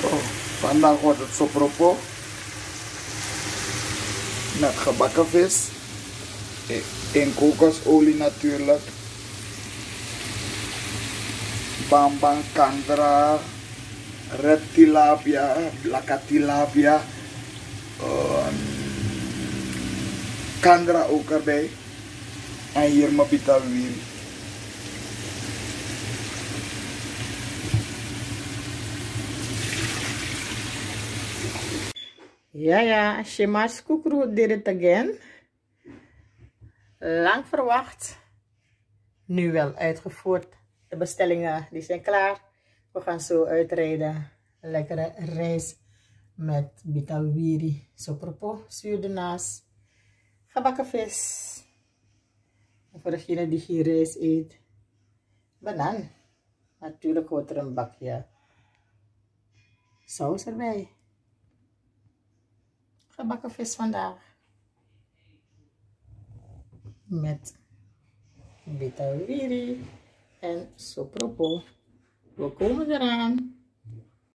Zo, vandaag wordt het sopropo. Met gebakken vis. In kokosolie natuurlijk. Bambang kandra. Red tilapia. Blaka tilapia. Um, kandra ook erbij. En hier mijn bitawiri. Ja, ja, Shima's Kukru did it again. Lang verwacht. Nu wel uitgevoerd. De bestellingen die zijn klaar. We gaan zo uitrijden. Lekkere rijst met bitawiri. Sopropo, zuur ernaast. Gebakken vis. En voor degene die geen rijst eet. Banaan. Natuurlijk hoort er een bakje saus erbij gebakken vis vandaag. Met bitawiri en sopropo. We komen eraan.